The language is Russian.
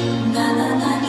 на на на